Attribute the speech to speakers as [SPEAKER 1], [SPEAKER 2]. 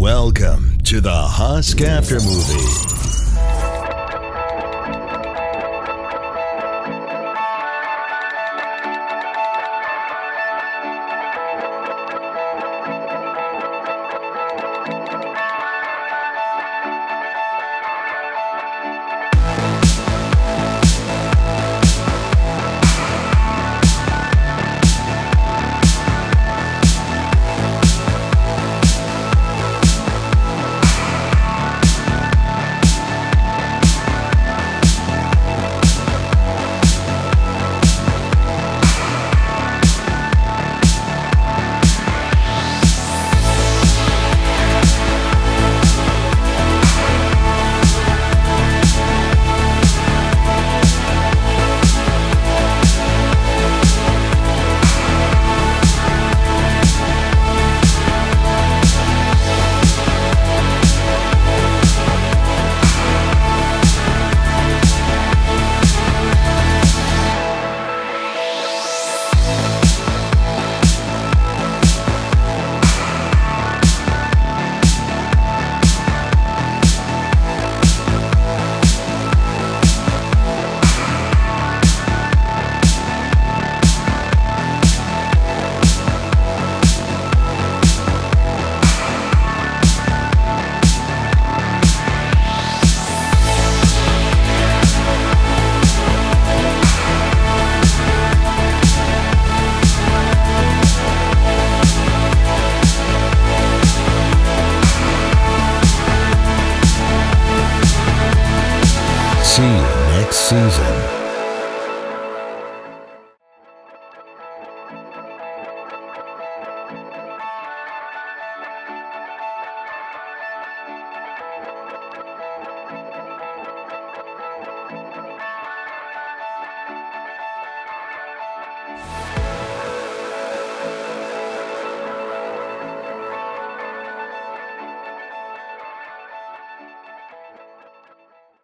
[SPEAKER 1] Welcome to the Husk After Movie. See you next season.